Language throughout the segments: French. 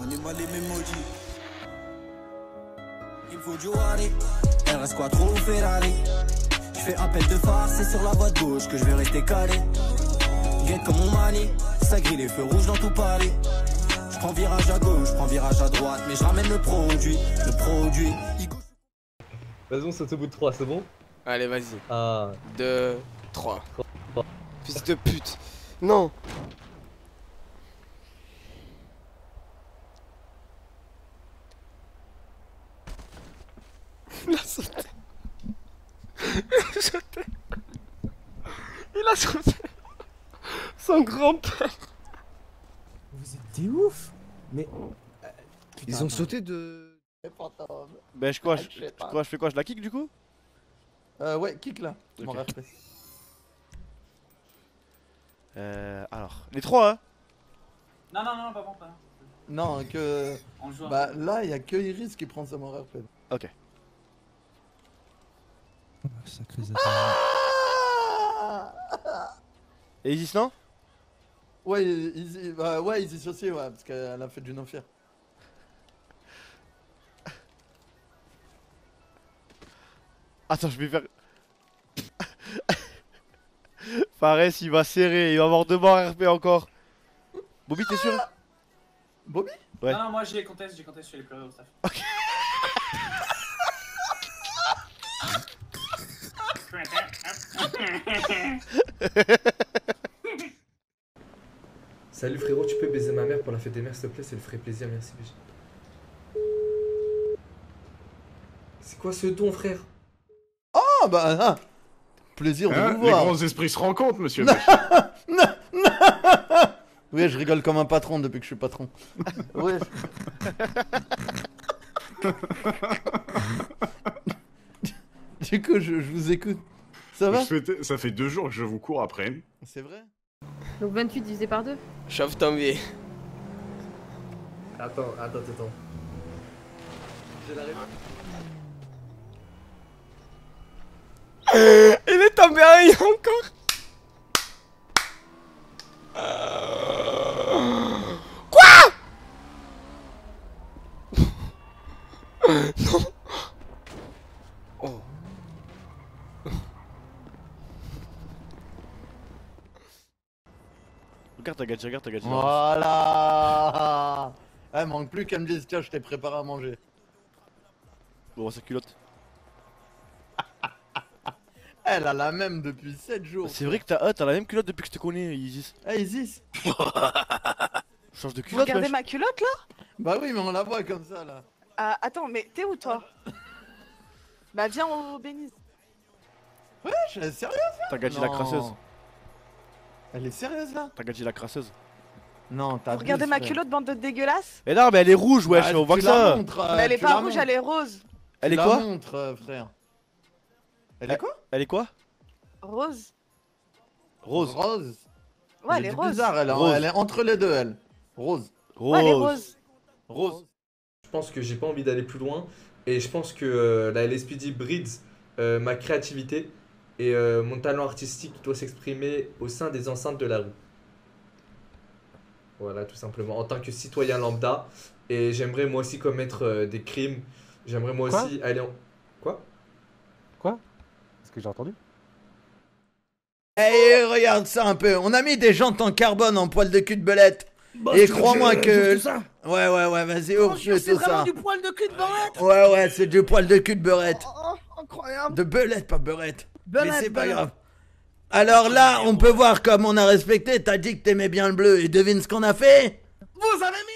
On est mal les maudits. Il faut du Wally. RS Quattro ou Ferrari? Je fais appel de phare, c'est sur la voie de gauche que je vais rester calé. Guette comme mon mani, ça grille les feux rouges dans tout Paris. Je prends virage à gauche, je prends virage à droite, mais je ramène le produit, le produit. Vas-y, on saute au bout de 3, c'est bon? Allez, vas-y. Ah, 2, 3. Fils de pute. Non. Il a sauté. Il a sauté. Il a sauté. Son grand-père. Vous êtes des ouf Mais. euh, Ils ont sauté de. Ben je quoi, Ah, je, je quoi, je fais quoi, je la kick du coup? Euh, ouais, kick là. Je m'en Ok. rappelle. Euh, alors, les trois hein Non, non, non, pas bon, pas. Non, que. Bah là, il y a que Iris qui prend sa mort RP. Ok. Sacré Et Isis non Ouais, Isis, bah, ouais, Isis aussi, ouais, parce qu'elle a fait du non-fier. Attends, je vais faire... Fares il va serrer, il va avoir deux morts RP encore. Bobby t'es sûr? Bobby? Ouais. Non, non, moi j'ai contest, j'ai contest, je suis allé pleurer au staff. Salut frérot, tu peux baiser ma mère pour la fête des mères s'il te plaît, ça lui ferait plaisir, merci BG. C'est quoi ce don frère? Ah bah, ah. plaisir de Hein, vous les voir. grands esprits se rencontrent, monsieur. Oui, je rigole comme un patron depuis que je suis patron. ouais. du coup, je, je vous écoute. Ça va ça fait deux jours que je vous cours après. C'est vrai Donc 28 divisé par 2 Chauffe ton vie. Attends, attends, attends. J'ai la réponse. Il est tombé à rien encore. Voilà Eh, manque plus qu'elle me dise, tiens, je t'ai préparé à manger. Bon, sa culotte. Elle a la même depuis 7 jours. C'est vrai que t'as ah, t'as la même culotte depuis que je te connais, Isis. Eh, Isis Change de culotte, regardez wesh. ma culotte là? Bah oui, mais on la voit comme ça, là. Ah, Attends, mais t'es où toi? Bah viens au Bénis. Ouais, je suis sérieuse là? T'as gadget la crasseuse. Elle est sérieuse là T'as gadget la crasseuse. Non, t'as regardez ma culotte, bande de dégueulasses Mais non, mais elle est rouge, wesh, Ah, on voit que ça. montres, euh, Mais elle est pas rouge, elle est rose. Elle Tu est la quoi montres, euh, frère. Elle est quoi Elle est quoi Rose. Rose. Ouais, Rose. elle Elle est est rose. bizarre, elle, Rose. elle est entre les deux, elle. Rose. Ouais, elle est rose. Rose. Je pense que j'ai pas envie d'aller plus loin et je pense que euh, la LSPD bride euh, ma créativité et euh, mon talent artistique doit s'exprimer au sein des enceintes de la rue. Voilà, tout simplement, en tant que citoyen lambda. Et j'aimerais moi aussi commettre euh, des crimes. J'aimerais moi Quoi aussi aller en... Quoi Quoi Est-ce que j'ai entendu Hey, regarde ça un peu. On a mis des jantes en carbone en poil de cul de belette. Et crois-moi que. Ouais, ouais, ouais, vas-y, ouvre tout ça. poil de cul de barrette Ouais, ouais, c'est du poil de cul de beurette. Incroyable De belette, pas beurette. Mais c'est pas grave. Alors là, on peut voir comme on a respecté. T'as dit que t'aimais bien le bleu. Et devine ce qu'on a fait? Vous avez mis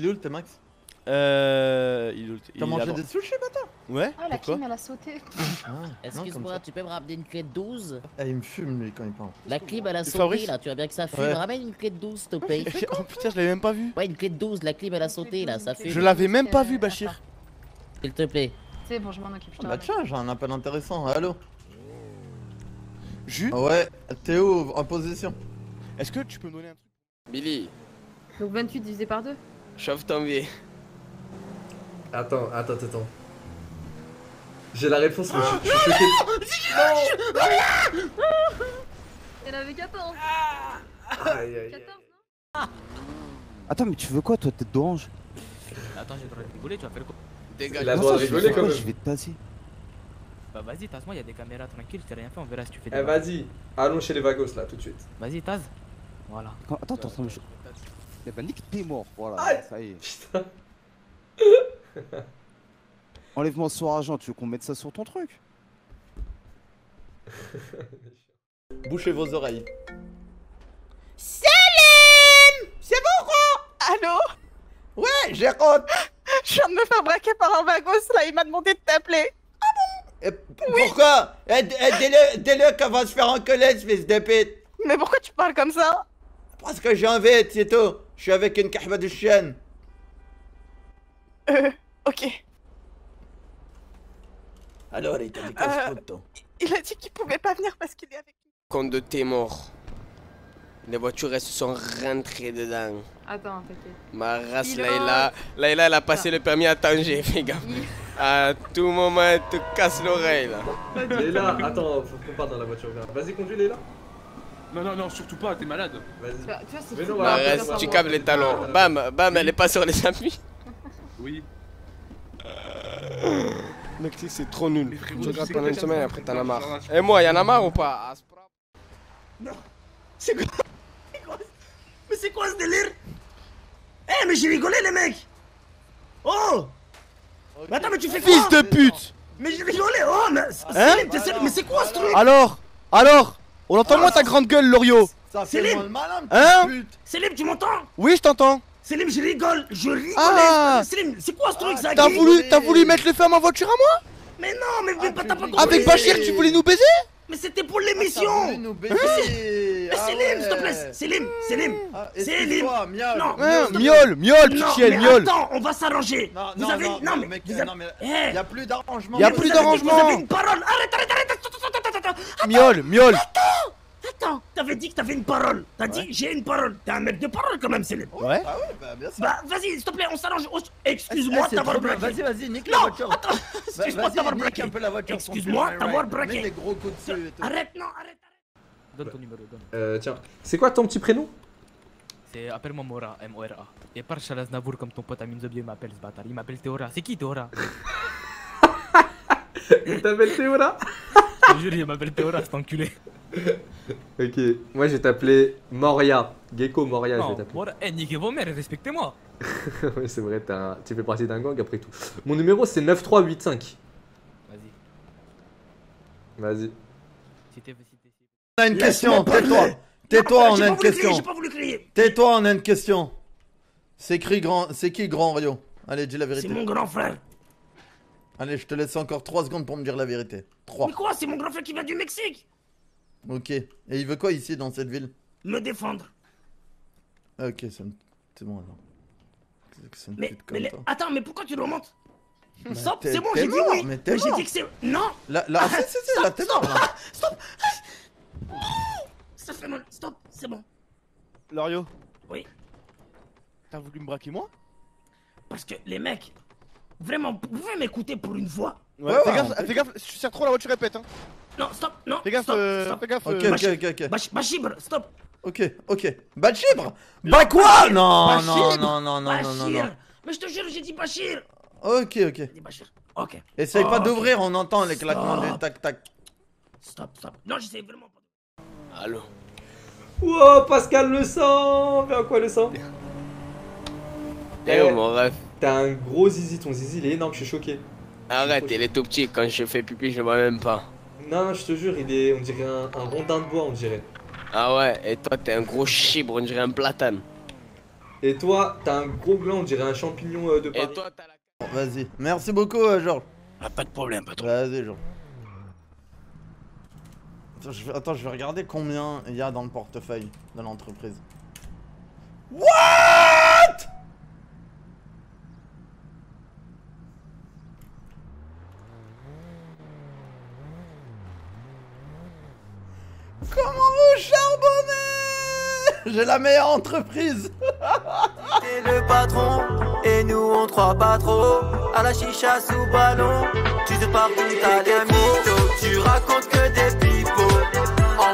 Il est où le T-Max Euh. Il, il T'as est mangé là-bas. des sushis, bâtard Ouais Ah, la clim, elle a sauté. Ah, Excuse-moi, tu peux me ramener une clé de 12 Eh, il me fume, lui, quand il parle. La clim, elle a sauté là, tu vois bien que ça fume. Ouais. Ramène une clé de 12, s'il te plaît. Oh putain, je l'avais même pas vu. Ouais, une clé de 12, la clim, elle a sauté là, ça fume. Je l'avais même pas vu, Bachir. S'il te plaît. C'est bon, je m'en occupe. Bah tiens, j'ai un appel intéressant. Allô Jus Ouais, t'es où en position Est-ce que tu peux me donner un truc? Billy, Donc 28 divisé par 2 chauffe ton vie. Attends, attends, attends. J'ai la réponse, mais je, je suis choqué. Elle avait 14 Aïe, aïe, aïe. 14 Attends, mais tu veux quoi, toi, tête d'orange? Attends, j'ai le droit de rigoler, tu vas faire quoi? Dégage. Il a le Comment droit de rigoler quand même. Je vais te tasser. Bah vas-y, tasse-moi, y'a des caméras tranquilles, je t'ai rien fait, on verra si tu fais des Eh, vas-y, allons chez les vagos là, tout de suite. Vas-y, tasse. Voilà. Quand- Attends, t'es en train de me. Eh bah, nique, t'es mort. Voilà, Aïe. ça y est. Putain. Enlève-moi ce argent, tu veux qu'on mette ça sur ton truc? Bouchez vos oreilles. Salim C'est bon quoi? Allô? Ouais, j'ai honte Je viens de me faire braquer par un vagos là, il m'a demandé de t'appeler. Et Pourquoi? Eh, eh, Dis-le qu'elle va se faire enculer, ce fils de pute Mais pourquoi tu parles comme ça? Parce que j'ai envie, c'est tout. Je suis avec une kahba de chienne. Euh, ok. Alors, il t'a dit Euh, Il a dit qu'il pouvait pas venir parce qu'il est avec Compte de tes morts. Les voitures, elles se sont rentrées dedans. Attends, t'inquiète. Ma race, Pilote. Laïla. Laïla, elle a passé le permis à Tanger, fais gaffe. À tout moment, elle te casse l'oreille là. Léla, attends, faut qu'on parte dans la voiture. Vas-y, conduis Léla. Non, non, non, surtout pas, t'es malade. Vas-y. Tu vois, tu vois, c'est fou, non, Bah, reste, tu câbles les talons. Bam, bam, elle est pas sur les appuis. Oui. Mec, tu sais, c'est trop nul. Frérot, Tu regardes pendant une semaine, après t'en as marre. Et moi, y'en a marre ou pas? C'est quoi? Mais c'est quoi ce délire? Eh, mais j'ai rigolé, les mecs Oh Mais attends, mais tu fais quoi? Fils de pute Mais j'ai rigolé, oh, mais... Hein? c'est quoi ce truc? Alors Alors On entend moins ta grande gueule, Lorio. Ça fait Céline moins le malin, Hein Céline, tu m'entends? Oui, je t'entends. Céline, je rigole, je rigole. Ah. Céline, c'est quoi ce truc, ça T'as voulu, t'as voulu mettre le feu à ma voiture à moi? Mais non, mais, mais t'as pas compris. Avec Bachir, tu voulais nous baiser? Mais c'était pour Ah, l'émission nous Mais baiser Ah Céline, s'il te plaît. Céline, Céline Ah, Céline excuse-moi, miaule. Non. Hein, Miaule, miaule, mais miaule. attends, on va s'arranger. Non, Vous non, avez... non, Non, mais... mec, vous avez- non, mais Eh, y a plus d'arrangement. Y a vous plus d'arrangement. Vous avez une parole. Arrête, arrête, arrête Attends, attends, attends, attends, t'avais dit que t'avais une parole T'as dit j'ai une parole T'es un mec de parole quand même, Céline Ouais Ah ouais, bah bien sûr. Bah, vas-y, s'il te plaît, on s'arrange Eh, Excuse-moi c'est d'avoir trop bien. braqué Vas-y, vas-y, nique la Non, voiture. attends Excuse-moi nique braqué un peu la voiture. son Excuse-moi right. braqué. Mets des gros coups dessus et tout. Arrête, non, arrête Donne ton numéro, donne. Euh, tiens, c'est quoi ton petit prénom? C'est appelle-moi Mora, M-O-R-A. Et par Chalaznavour comme ton pote Amin Zobio il m'appelle ce bâtard. Il m'appelle Théora. C'est qui Théora? Il t'appelle Théora? Je te jure, il m'appelle Théora, cet enculé. Ok, moi je vais t'appeler Moria. Gecko Moria, je vais Non, t'appeler. Eh, niquez vos mères, respectez-moi. oui, c'est vrai, t'as un- tu fais partie d'un gang après tout. Mon numéro c'est 9385. Vas-y. Vas-y. On a une question, tais-toi. Tais-toi, Non, on a une question. Tais-toi, on a une question. C'est qui grand, c'est qui grand Rio Allez, dis la C'est vérité. mon grand frère Allez, je te laisse encore 3 secondes pour me dire la vérité. 3. Mais quoi, c'est mon grand frère qui vient du Mexique! Ok. Et il veut quoi ici dans cette ville? Me défendre. Ah, Ok, c'est c'est bon alors. C'est c'est une Mais, pute mais comme les- toi. attends, mais pourquoi tu le remontes? Stop, c'est bon, j'ai dit oui. mais t'es j'ai dit que c'est... Non. Là, là, ah, là, t'es mort là. Stop. Ça fait mal, stop, c'est bon. Lorio? Oui. T'as voulu me braquer moi? Parce que les mecs, vraiment, vous pouvez m'écouter pour une fois Ouais, Ouais, fais ouais, gaffe, on fais gaffe, si tu sers trop la voiture répète hein Non, stop, non Fais gaffe, stop, euh, stop. fais gaffe Ok, euh, ok, ok, ok. Bach- Bachibre, stop Ok, ok. Bachibre Bah quoi Non, non, non, non, non, non, non. Mais je te jure, j'ai dit Bachir Ok, ok. J'ai dit Bachir, ok Essaye Oh, pas ok. d'ouvrir, on entend les claquements tac-tac. Stop, stop Non, j'essaie vraiment pas Allô Wow, Pascal le sang Vers quoi le sang? Eh mon ref. T'as un gros zizi, ton zizi il est énorme, je suis choqué. Arrête, il est tout petit. Quand je fais pipi, je le vois même pas. Non, non, je te jure, il est, on dirait un, un rondin de bois, on dirait. Ah ouais, et toi, t'es un gros chibre, on dirait un platane. Et toi, t'as un gros gland, on dirait un champignon euh, de Paris. Et toi, t'as la. Bon, Vas-y. Merci beaucoup, euh, Georges. Ah, pas de problème, patron. Vas-y, Georges. Attends je, vais, attends, je vais regarder combien il y a dans le portefeuille de l'entreprise. What? J'ai la meilleure entreprise. T'es le patron et nous on croit pas trop. À la chicha sous ballon, tu te parles tout à des. Tu racontes que des pipeaux. En